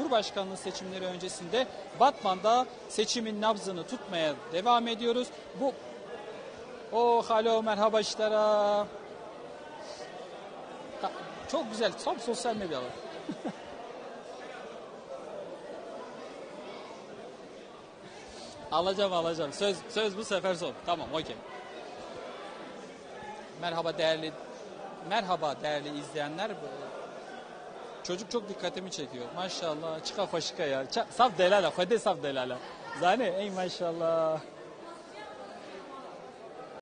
Cumhurbaşkanlığı seçimleri öncesinde Batman'da seçimin nabzını tutmaya devam ediyoruz. Bu o halo merhaba işlere. Çok güzel. Tam sosyal medyalar. alacağım alacağım. Söz söz bu sefer son. Tamam okey. Merhaba değerli merhaba değerli izleyenler. Çocuk çok dikkatimi çekiyor. Maşallah çıka faşika ya. Saf delala, hadi saf delala. Zane ey maşallah.